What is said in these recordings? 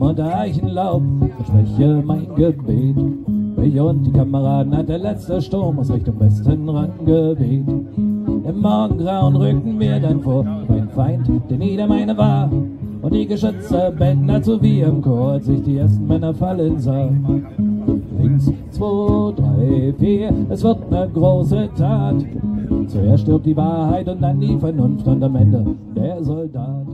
Eichenlaub, verspreche mein Gebet. Ich und die Kameraden hat der letzte Sturm aus Richtung Westen rangeweht. Im Morgengrauen rückten wir dann vor, ein Feind, der nieder meine war. Und die Geschütze beten dazu wie im Chor, als ich die ersten Männer fallen sah. Links, zwei, drei, vier, es wird ne große Tat. Zuerst stirbt die Wahrheit und dann die Vernunft und am Ende der Soldat.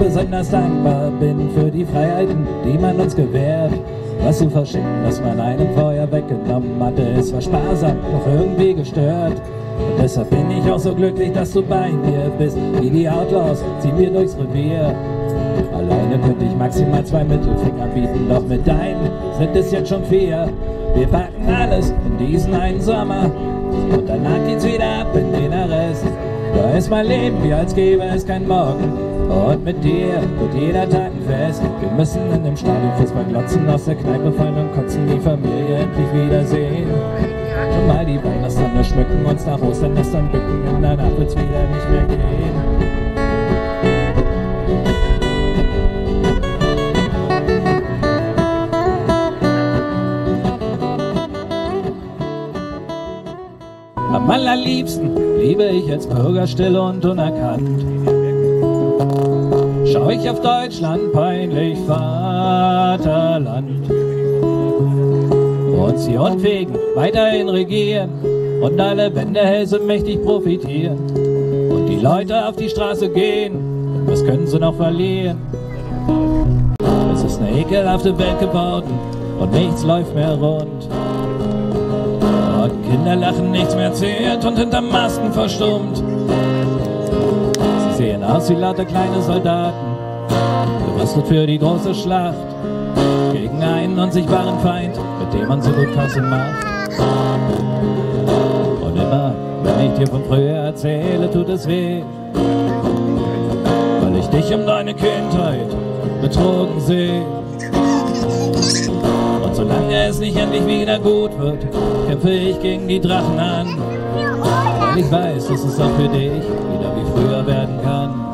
Besonders dankbar bin für die Freiheiten, die man uns gewährt. Was zu verschicken, dass man einem Feuer weggenommen hatte, ist zwar sparsam, doch irgendwie gestört. Und deshalb bin ich auch so glücklich, dass du bei mir bist. Wie die Outlaws ziehen wir durchs Revier. Alleine könnte ich maximal zwei Mittelfinger bieten, doch mit deinen sind es jetzt schon vier. Wir packen alles in diesen einen Sommer und danach geht's wieder ab in den Arrest. Da ist mein Leben wie als gäbe es kein Morgen. Und mit dir wird jeder Tag ein Fest. Wir müssen in dem Stadion Fußball glotzen, aus der Kneipe fallen und kotzen, die Familie endlich wiedersehen. Schon mal die Weihnachtstanne schmücken, uns nach Osternestern bücken, und danach wird's wieder nicht mehr gehen. Am allerliebsten liebe ich jetzt bürgerstill und unerkannt. Schau ich auf Deutschland peinlich Vaterland. Und sie unfähigen weiterhin regieren und alle Wendehälse mächtig profitieren. Und die Leute auf die Straße gehen, was können sie noch verlieren? Es ist eine ekelhafte Welt geworden und nichts läuft mehr rund. Und Kinder lachen, nichts mehr zählt und hinterm Masken verstummt. Sehen aus wie lauter kleine Soldaten, gerüstet für die große Schlacht. Gegen einen unsichtbaren Feind, mit dem man so gut Kasse macht. Und immer, wenn ich dir von früher erzähle, tut es weh. Weil ich dich um deine Kindheit betrogen sehe. Und solange es nicht endlich wieder gut wird, kämpfe ich gegen die Drachen an. Ich weiß, dass es auch für dich wieder wie früher werden kann.